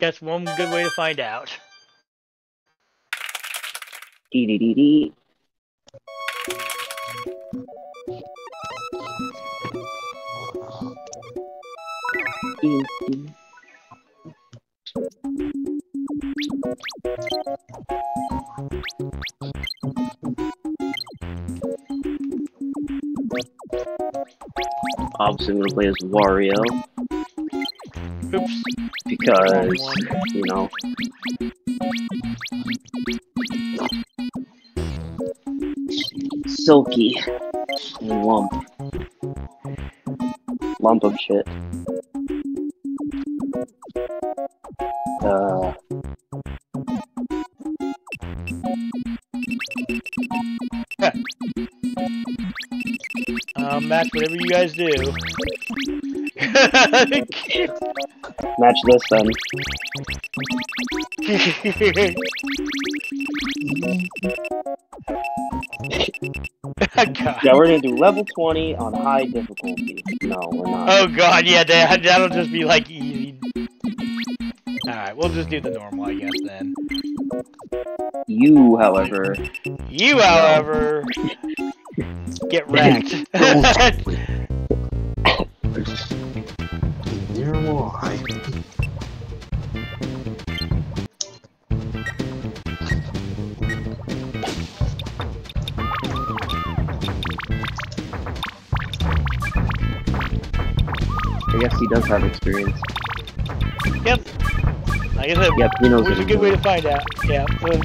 That's one good way to find out. Dee dee dee dee. Obviously, I'm gonna play as Wario Oops. because you know. Silky lump. Lump of shit. Uh, Um, Max, whatever you guys do. match this then. Yeah, we're gonna do level 20 on high difficulty. No, we're not. Oh god, yeah, that, that'll just be like easy. Alright, we'll just do the normal, I guess, then. You, however, You, however, get wrecked. have experience. yep. Like I said, Yep, he knows which is a good way to find out. Yeah. well,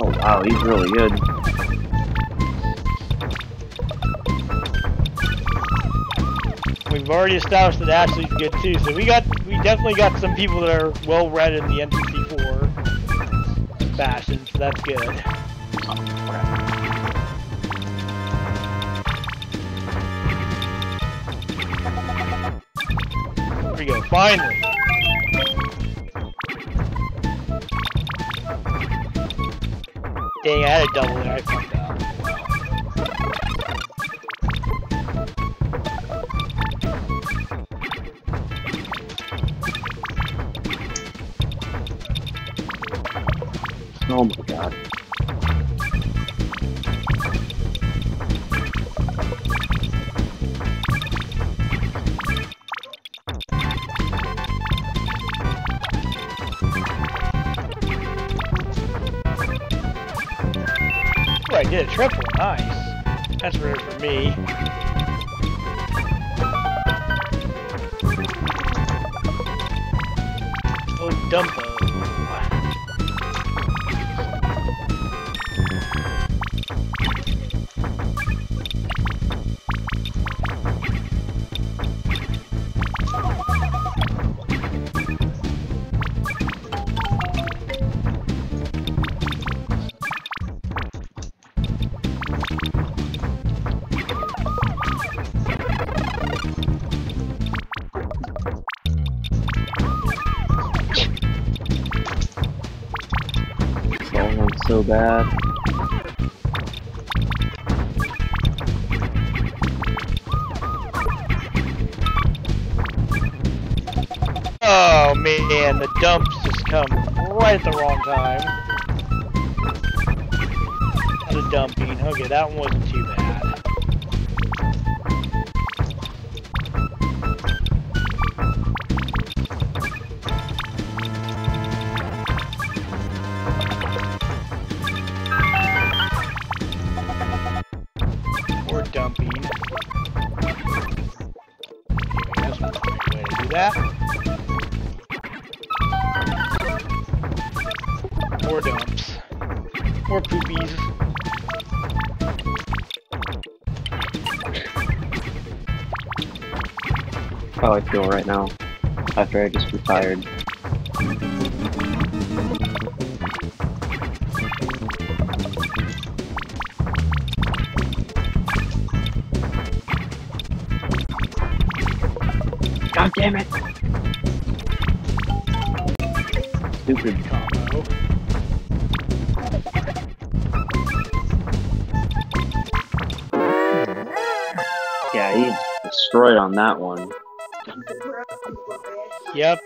Oh wow, he's really good. we've already established that Ashley's good too, so we got we definitely got some people that are well read in the N64 fashion, so that's good. We go, finally. Dang, I had a double there, bad. Oh man, the dumps just come right at the wrong time. The dumping. Okay, that one wasn't way to do that. More dumps. More poopies. How I feel right now. After I just retired. Damn it! Stupid. combo. Yeah, he destroyed on that one. Yep.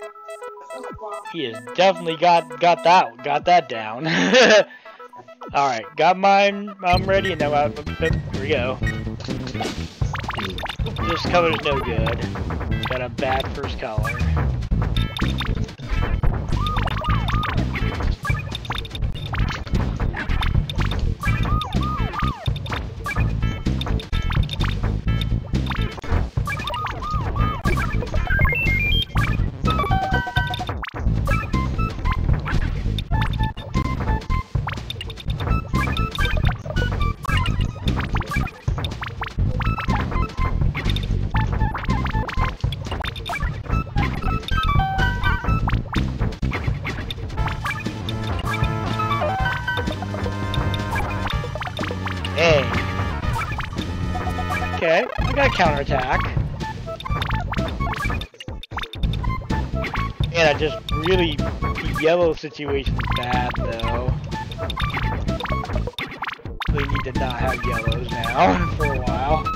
He has definitely got got that got that down. All right, got mine. I'm ready, and now I, here we go. This color's no good. Got a bad first color. Counterattack. Man, I just really the yellow situation's bad though. We need to not have yellows now for a while.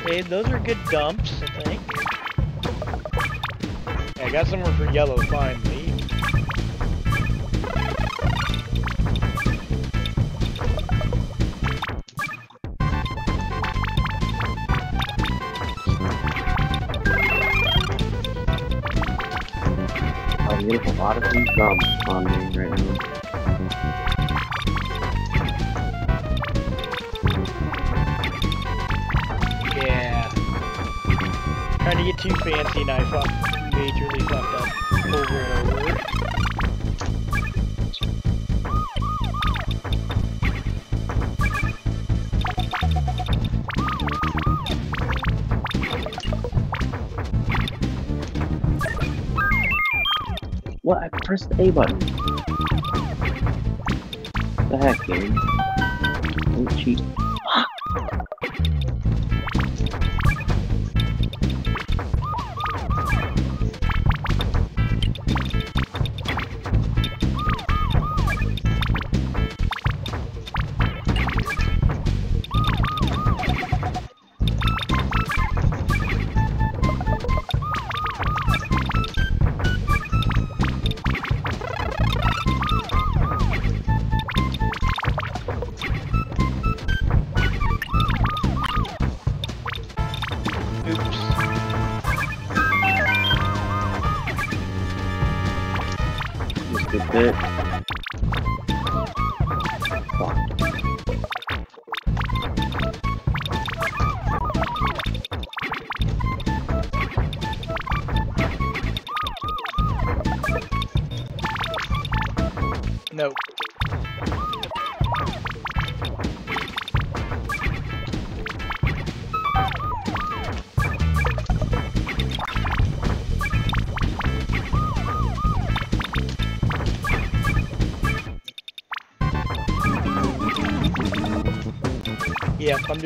Okay, those are good dumps, I think. Okay, I got somewhere for yellow finally. Lot of these gums on me right now. Yeah. Trying to get too fancy and I fucked majorly fucked up Pressed the A button. What The heck, game? Don't cheat.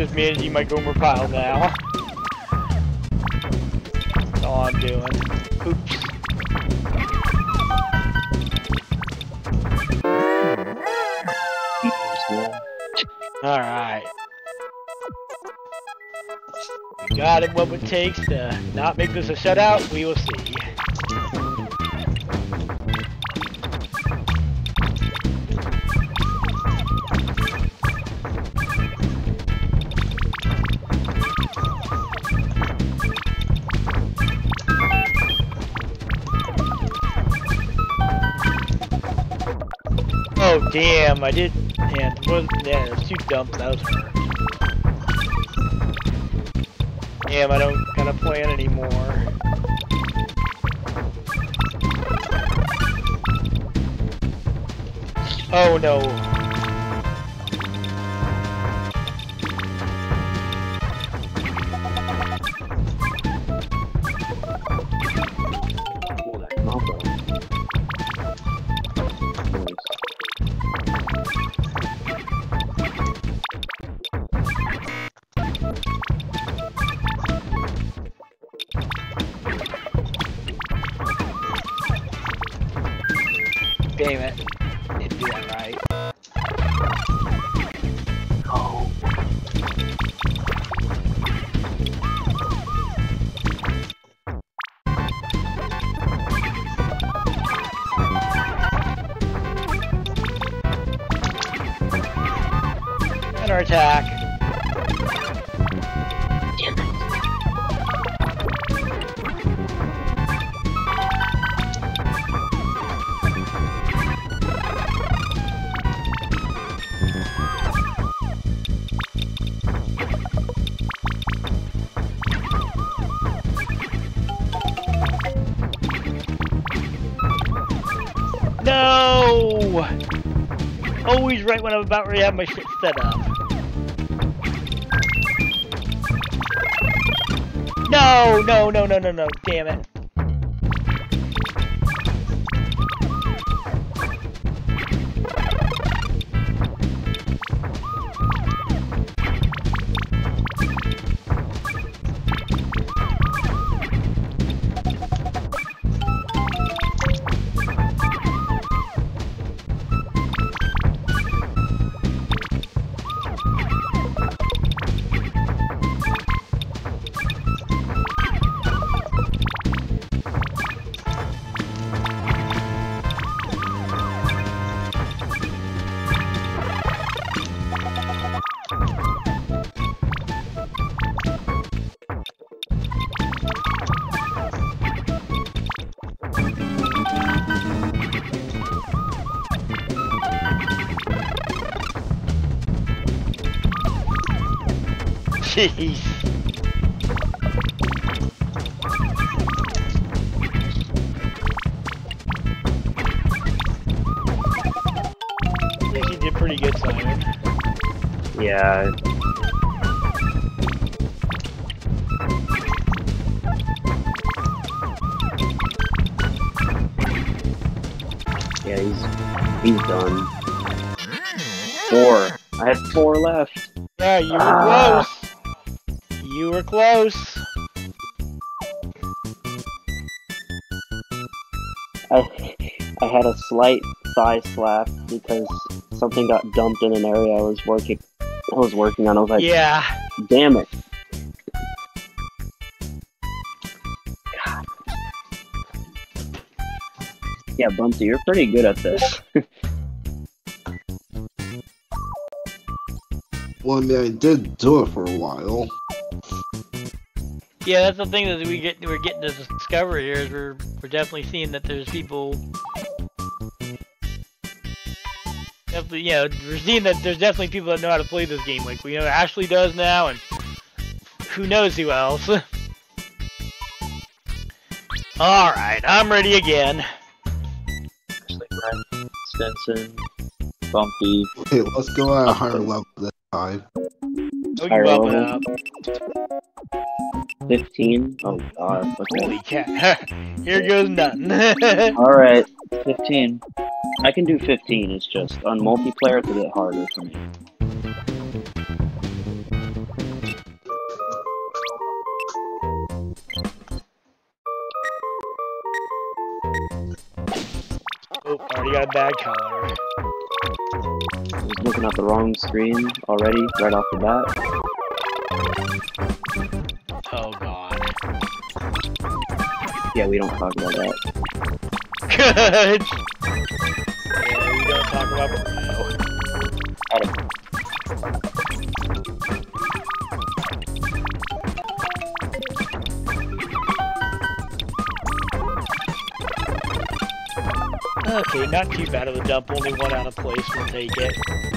Just managing my Gomer pile now. That's all I'm doing. Oops. Alright. Got it what it takes to not make this a shutout, we will see. Damn, I did and was yeah, there's two dumps, that was. Damn, I don't got a plan anymore. Oh no. Damn it. Right when I'm about to have my shit set up. No, no, no, no, no, no, damn it. He did pretty good. Yeah. Yeah, he's he's done. Had a slight thigh slap because something got dumped in an area I was working I was working on. I was like, yeah. damn it. God. Yeah, Bumpty, you're pretty good at this. Well, I mean, I did do it for a while. Yeah, that's the thing that we get we're getting to discover here is we're we're definitely seeing that there's people definitely you know, we're seeing that there's definitely people that know how to play this game like we know Ashley does now and who knows who else. Alright, I'm ready again. Ashley Brent, Stinson, Bumpty. Okay, let's go at a higher level this time. Oh, Higher level. up. 15? Oh god, okay. Holy cat. Here goes nothing. Alright, 15. I can do 15, it's just on multiplayer it's a bit harder for me. oh, already got a bad color. I was looking at the wrong screen already, right off the bat. Oh god. Yeah, we don't talk about that. Good. Don't talk about Bruno. Okay, not too bad of a dump. Only one out of place. We'll take it.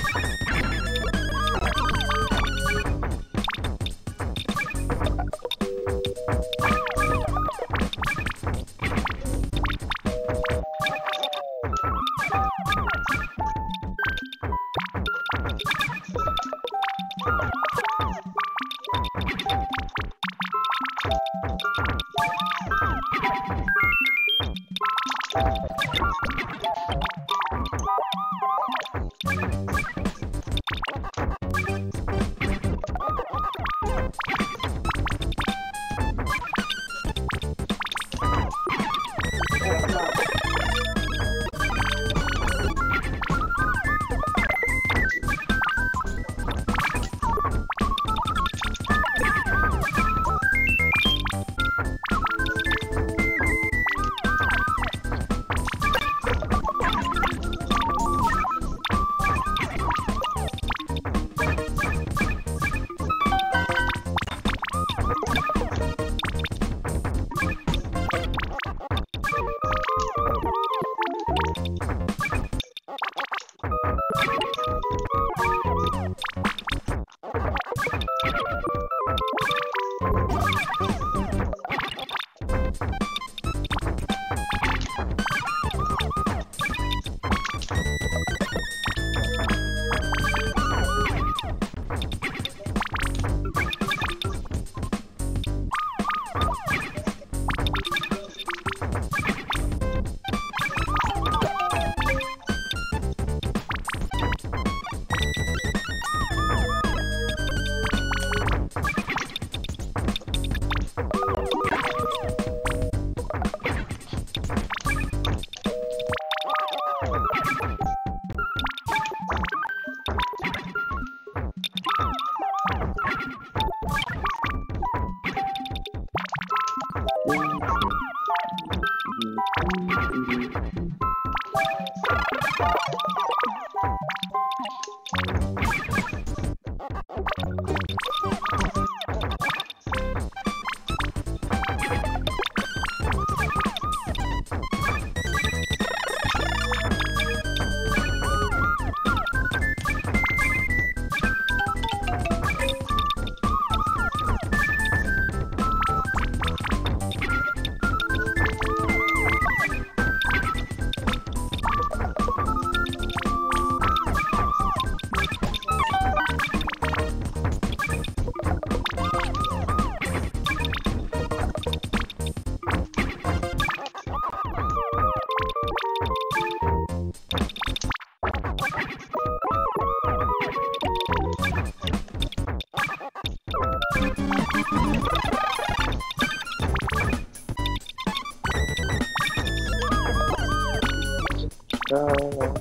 Oh.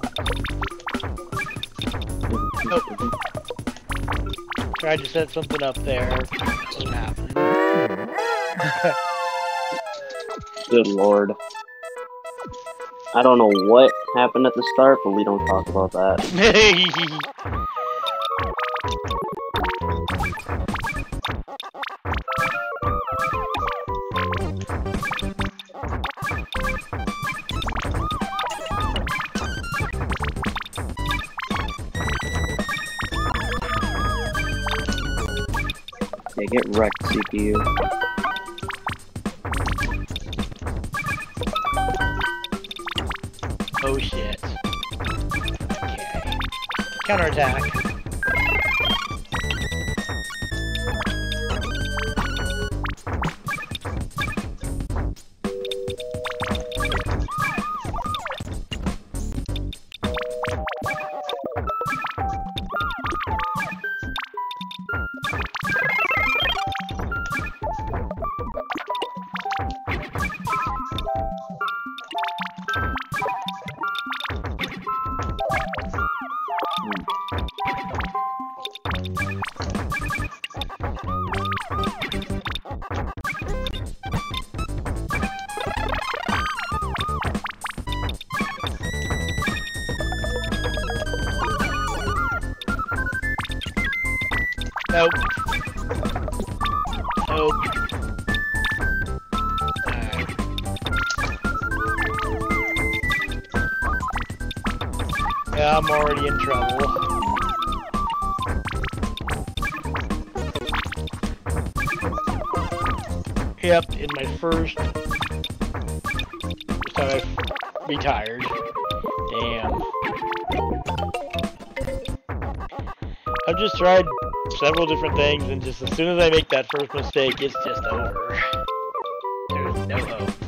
Tried to set something up there. Doesn't happen. Good lord. I don't know what happened at the start, but we don't talk about that. CPU. oh shit. Okay. Counterattack. First, first time I've retired. Damn. I've just tried several different things, and just as soon as I make that first mistake, it's just over. There's no hope.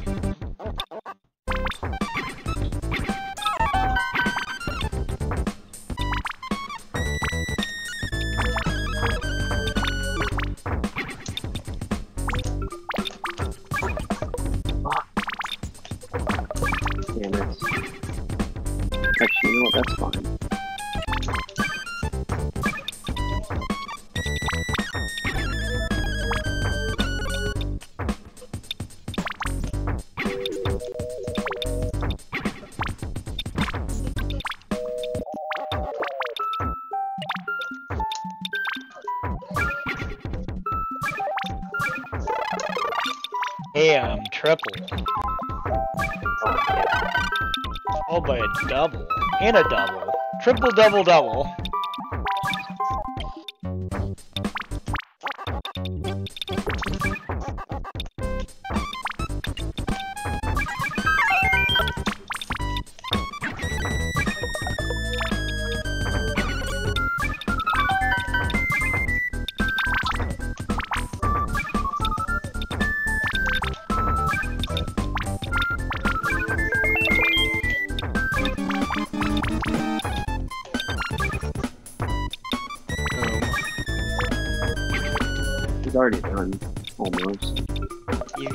Double. And a double. triple double double.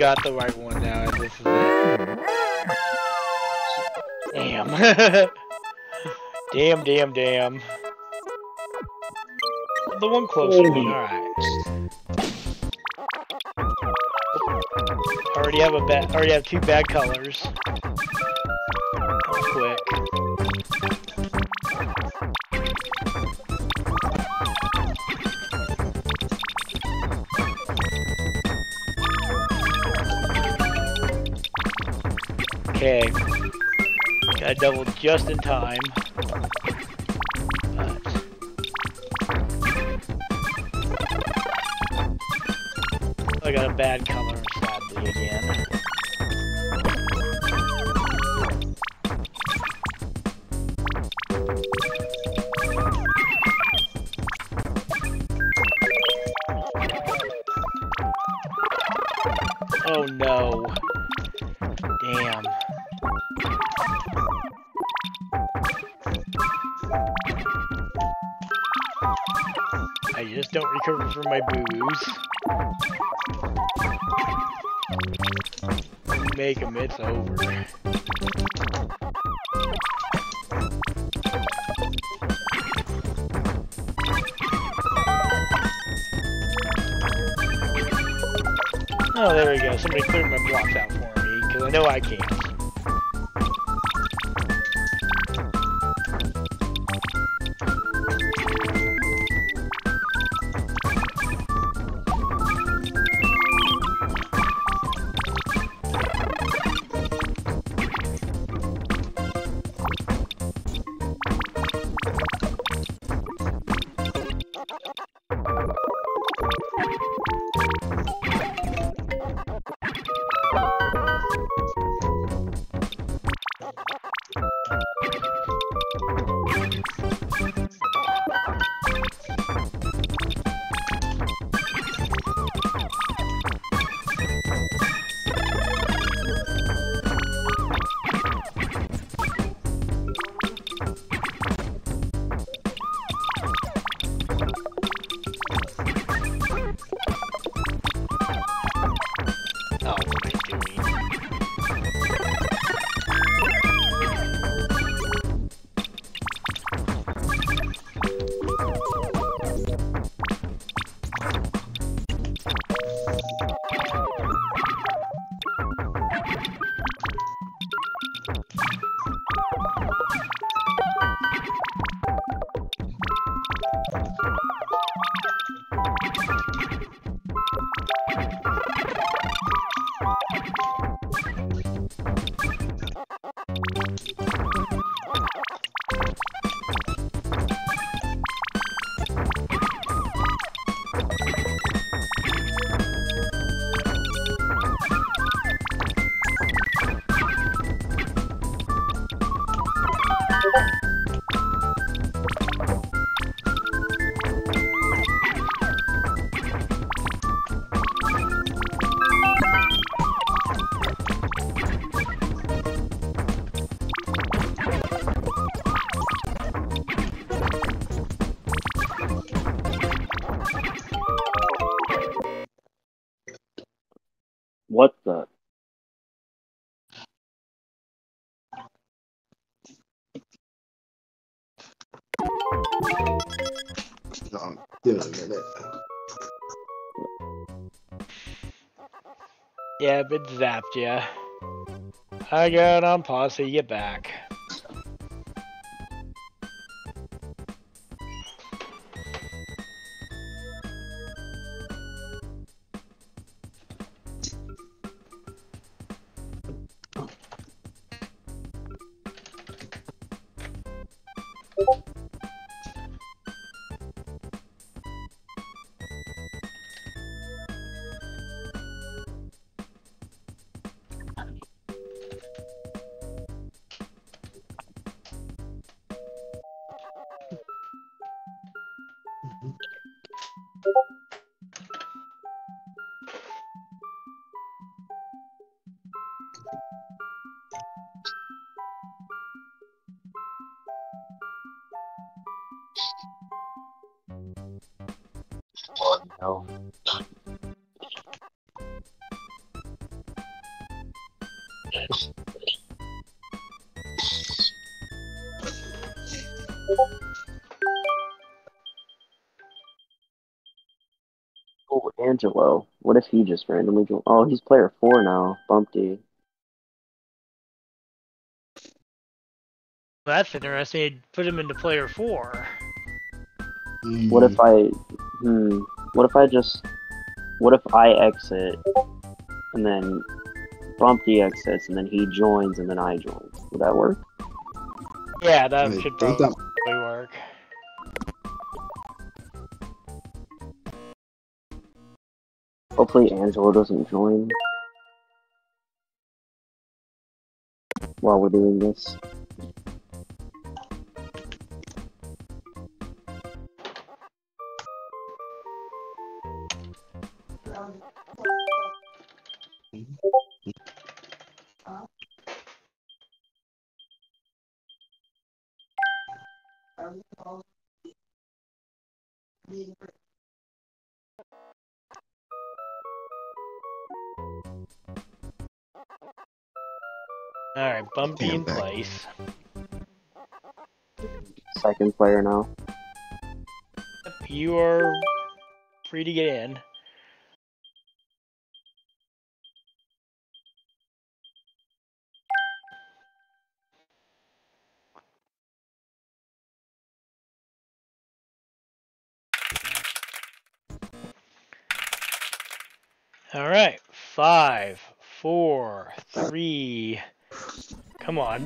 Got the right one now. and This is it. Damn. damn, damn, damn. The one closer. To me. Alright. Already have a bad. Already have two bad colors. Okay. Got double just in time. But... I got a bad color, sadly, again. From my boo-boos. Make them, it's over. Oh, there we go. Somebody cleared my blocks out for me, because I know I can't. What the? No, give it a minute. Yeah, it zapped ya. I got on pause so you get back. Oh, Angelo. What if he just randomly joined? Oh, he's player four now. Bumpty. That's interesting. Put him into player four. What if I, hmm, what if I just, what if I exit, and then Bumpty exits, and then he joins, and then I join? Would that work? Yeah, that Hey, should probably that- work. Hopefully Angela doesn't join while we're doing this. Alright, Bumpty Okay, in back. place. Second player now. You are free to get in.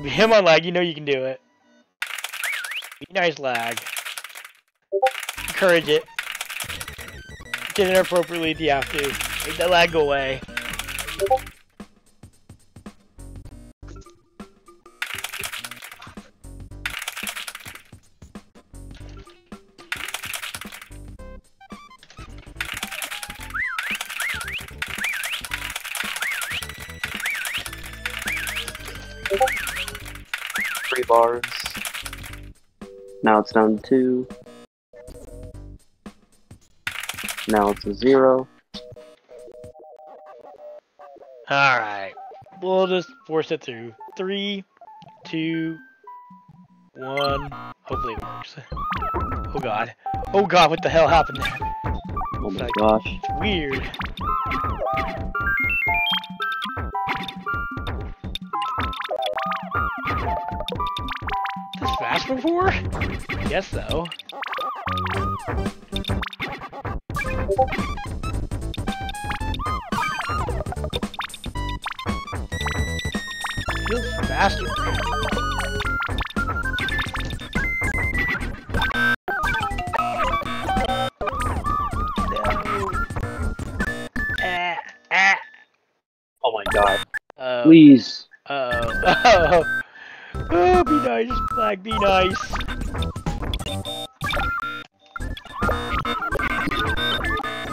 On, on, lag. You know you can do it. Be nice, lag. Encourage it. Get it appropriately if you have to. Make that lag go away. Bars. Now it's down to two. Now it's a zero. Alright. We'll just force it through. Three, two, one. Hopefully it works. Oh god. Oh god, what the hell happened there? Oh my Like- gosh. It's weird. This fast before? Guess so. Feels faster. No. Ah, ah. Oh my god. Oh. Please. Oh. Oh. Be nice, Flag, be nice.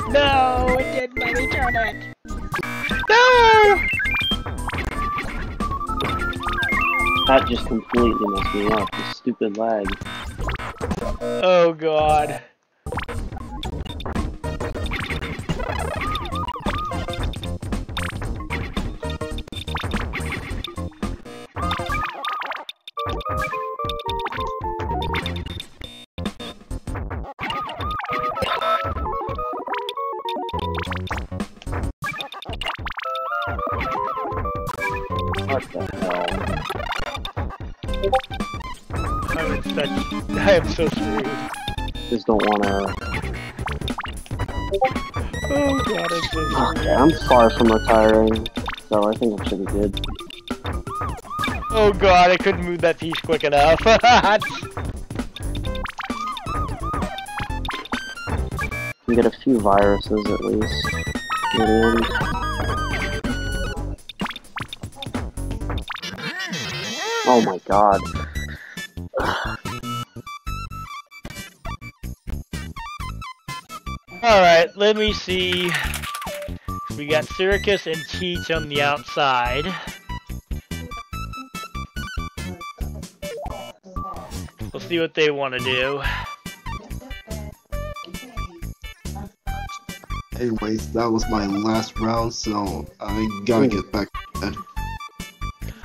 No, it didn't let me turn it. No! That just completely messed me up. This stupid lag. Oh god. wanna... Oh god, I okay, I'm far from retiring, so I think I'm pretty good. Oh god, I couldn't move that piece quick enough. get a few viruses at least. Get in. Oh my god. Alright, let me see. We got Circus and Teach on the outside. We'll see what they want to do. Anyways, that was my last round, so I gotta get back to bed.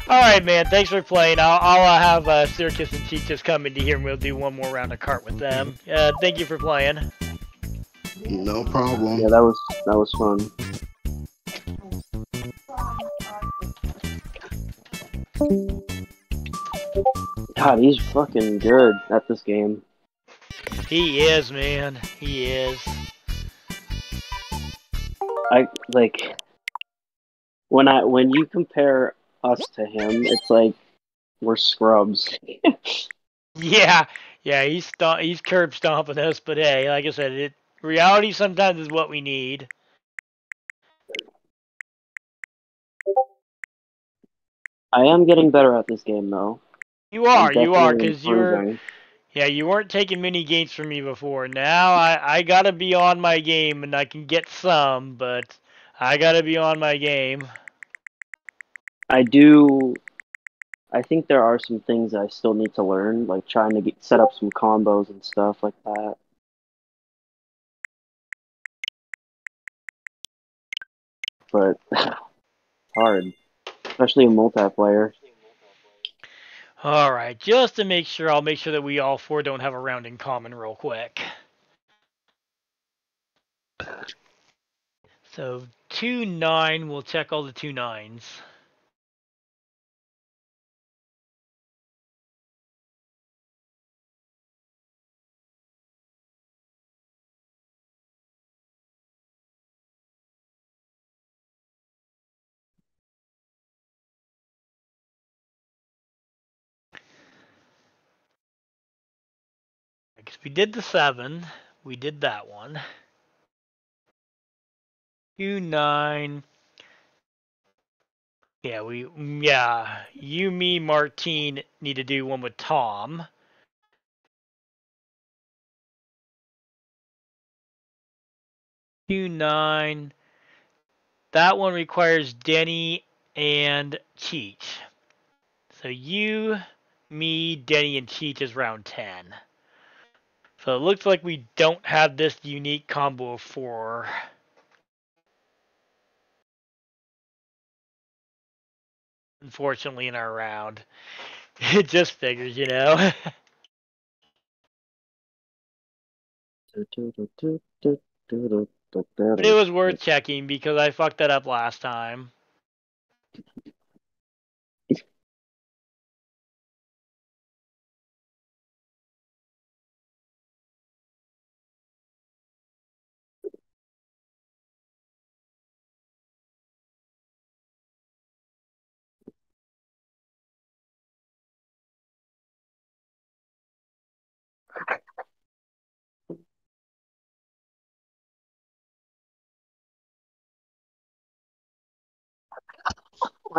Alright, man, thanks for playing. I'll, I'll uh, have uh, Circus and Teach just come into here and we'll do one more round of cart with them. Uh, thank you for playing. No problem. Yeah, that was that was fun. God, he's fucking good at this game. He is, man. He is. I like when I when you compare us to him, it's like we're scrubs. Yeah, yeah, he's stomp- he's curb stomping us, but hey, like I said, it reality sometimes is what we need. I am getting better at this game though. You are, you are, because you're yeah, you weren't taking many games from me before. Now I I gotta be on my game, and I can get some, but I gotta be on my game. I do. I think there are some things I still need to learn, like trying to get, set up some combos and stuff like that. But hard, especially in multiplayer. All right, just to make sure, I'll make sure that we all four don't have a round in common real quick. So two nine, we'll check all the two nines. We did the seven, we did that one. Two nine. Yeah, we yeah. You, me, Martine need to do one with Tom. Two nine. That one requires Denny and Cheech. So you, me, Denny, and Cheech is round ten. So it looks like we don't have this unique combo of four. Unfortunately, in our round, it just figures, you know. it was worth checking because I fucked that up last time.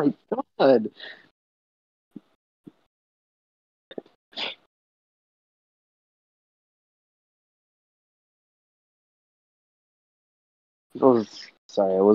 My god. I was sorry, I was